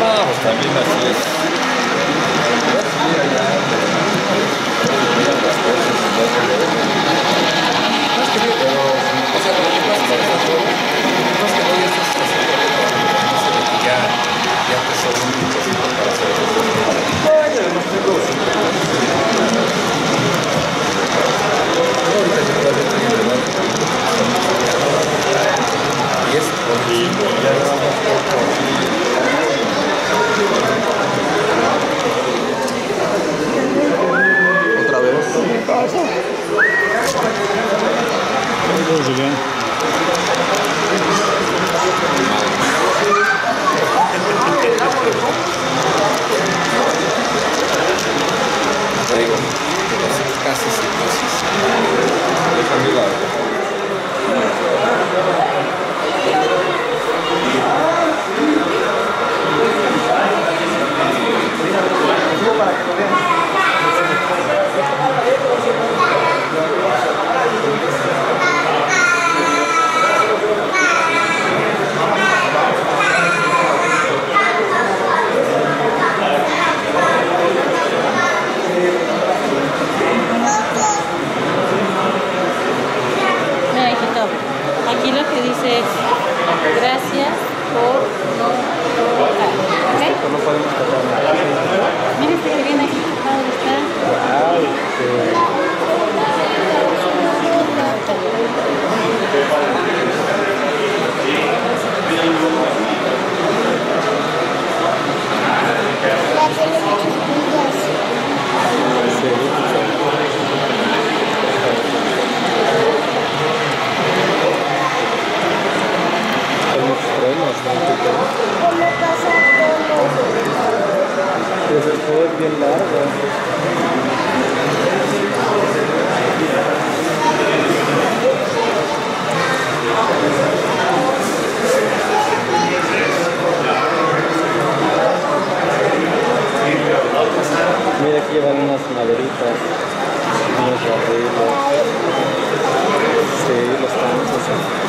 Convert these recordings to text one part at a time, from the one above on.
Vamos, también así es. goes again. Lo que dice es gracias por no tocar. ¿Ok? No podemos tocar nada. Mira este que viene aquí. Llevan unas maderitas, unos barriles. Sí, los tanques.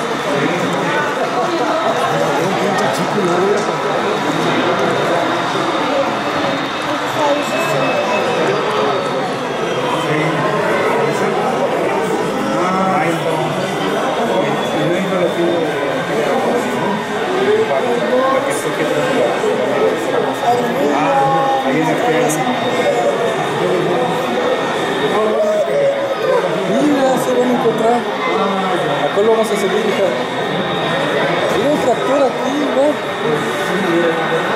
Mira, se van a encontrar. ¿A cuál vamos a seguir, aquí, ¿no?